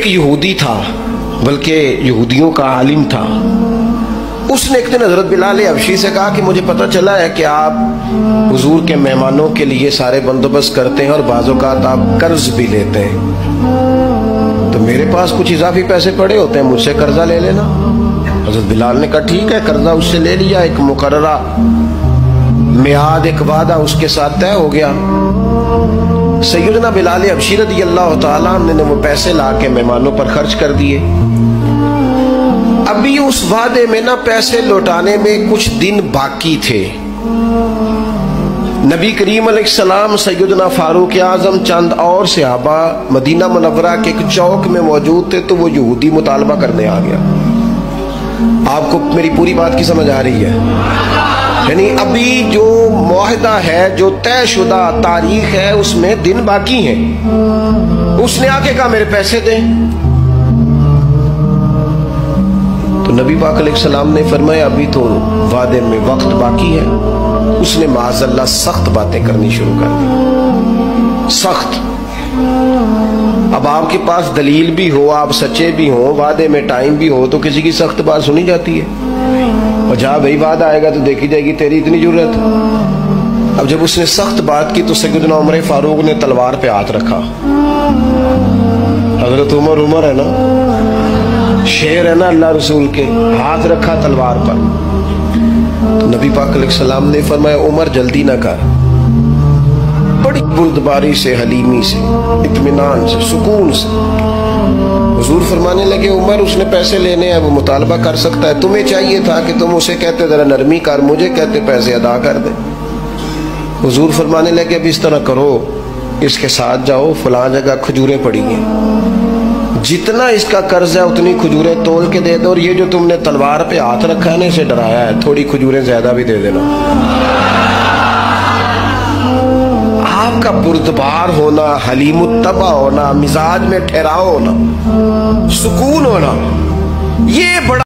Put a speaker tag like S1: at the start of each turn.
S1: एक यहूदी था, बल्कि यहूदियों का आलिम था। उसने एक दिन हज़रत बिलाल अबशी से कहा कि मुझे पता चला है कि आप हुजूर के मेहमानों के लिए सारे बंदोबस्त करते हैं और बाज़ात आप कर्ज भी लेते हैं। तो मेरे पास कुछ इजाफी पैसे पड़े होते हैं, मुझसे कर्जा ले लेना। हज़रत बिलाल ने कहा, ठीक है, कर्जा उससे ले लिया, एक मुकर्रा मियाद एक वादा उसके साथ तय हो गया। सैदना बिलाल अबशी रदी अल्लाह तला ने वो पैसे ला के मेहमानों पर खर्च कर दिए। अभी उस वादे में ना पैसे लौटाने में कुछ दिन बाकी थे। नबी करीम सलाम सैदना फारूक आज़म चंद और सिहाबा मदीना मनवरा के एक चौक में मौजूद थे तो वो यहूदी मुतालबा करने आ गया। आपको मेरी पूरी बात की समझ आ रही है? यानी अभी जो माहदा है, जो तयशुदा तारीख है, उसमें दिन बाकी हैं। उसने आके कहा, मेरे पैसे दें। तो नबी पाक सलाम ने फरमाया, अभी तो वादे में वक्त बाकी है। उसने माजल्ला सख्त बातें करनी शुरू कर दी। सख्त। अब आपके पास दलील भी हो, आप सच्चे भी हो, वादे में टाइम भी हो तो किसी की सख्त बात सुनी जाती है। और जहाँ भाई बाद आएगा तो देखी जाएगी, तेरी इतनी ज़रूरत। अब जब उसने सख्त बात की तो सैदना उमर फारूक ने तलवार पे हाथ रखा। हज़रत उमर उमर है ना? शेर है ना अल्लाह रसूल के? हाथ रखा तलवार पर। तो नबी पाक सलाम ने फरमाया, उमर, जल्दी ना कर। बड़ी बुरदबारी से, हलीमी से इतमान से, सुकून से। हजूर फरमाने लगे, उमर, उसने पैसे लेने हैं, वो मुतालबा कर सकता है। तुम्हें चाहिए था कि तुम उसे कहते, ज़रा नरमी कर, मुझे कहते, पैसे अदा कर दे। हजूर फरमाने लगे, अब इस तरह करो, इसके साथ जाओ, फला जगह खजूरें पड़ी हैं। जितना इसका कर्ज है, उतनी खजूरें तोल के दे दो, और ये जो तुमने तलवार पे हाथ रखा है ना, इसे डराया है, थोड़ी खजूरें ज़्यादा भी दे देना। आपका बुरदबार होना हलीमुत्तबा होना मिजाज में ठहराव होना सुकून होना ये बड़ा